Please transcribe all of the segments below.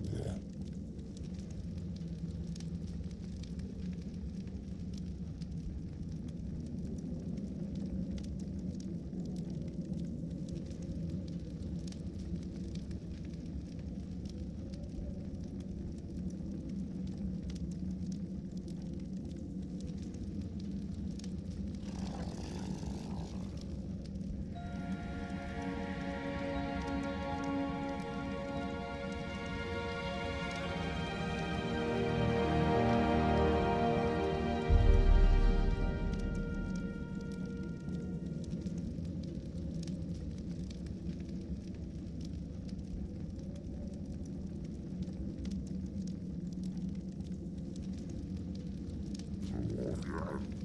Yeah. yeah, I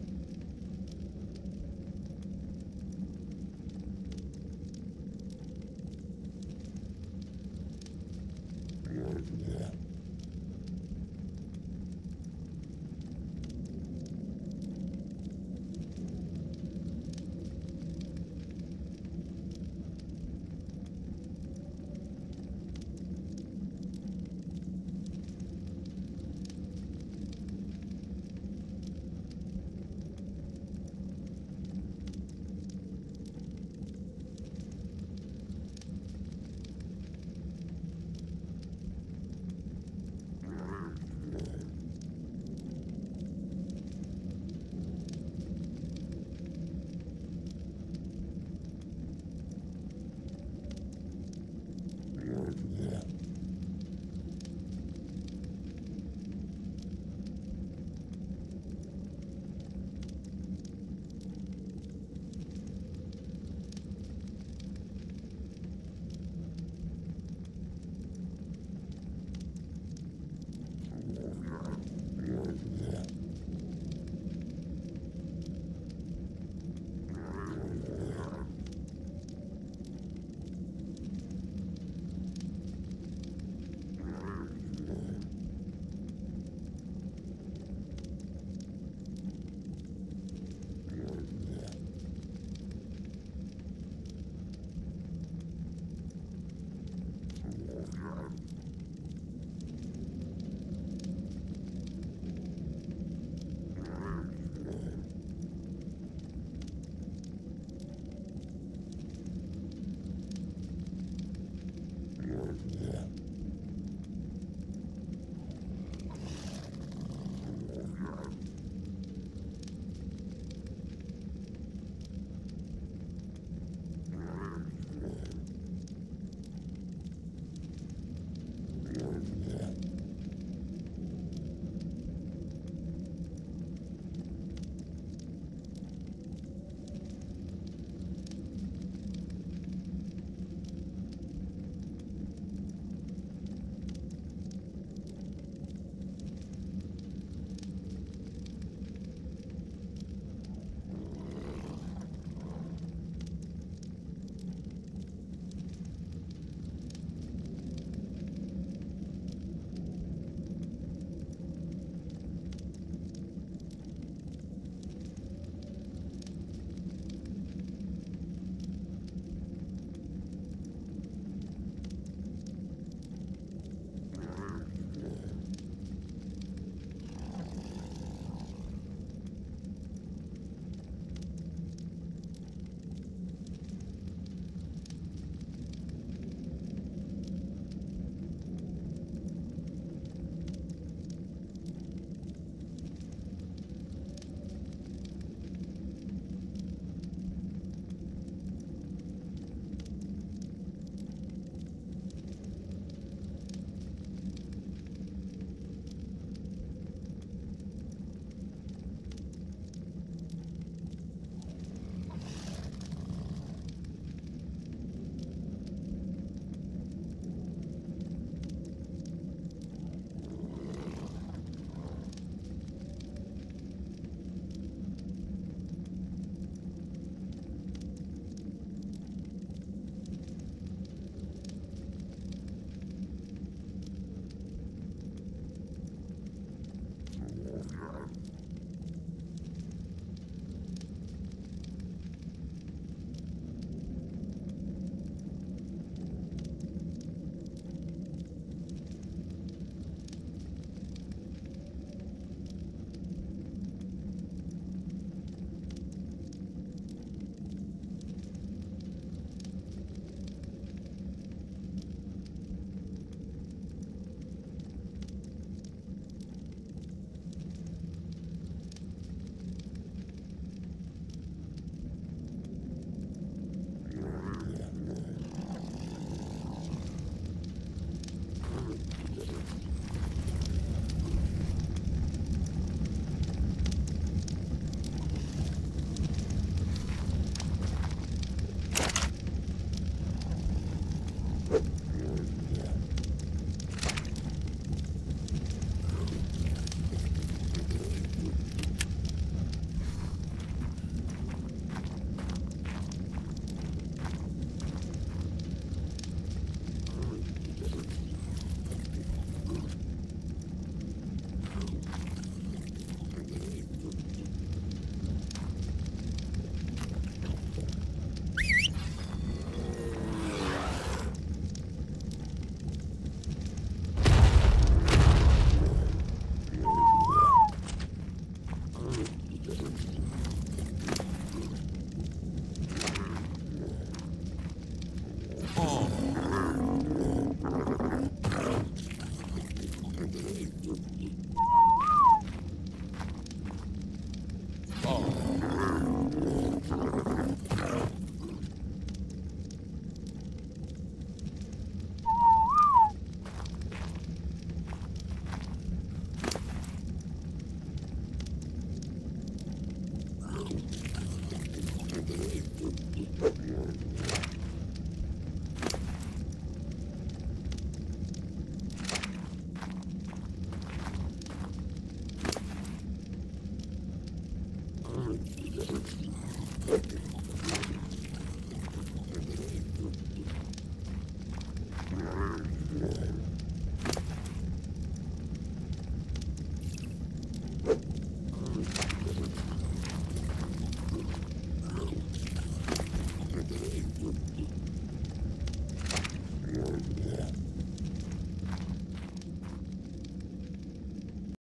Thank you.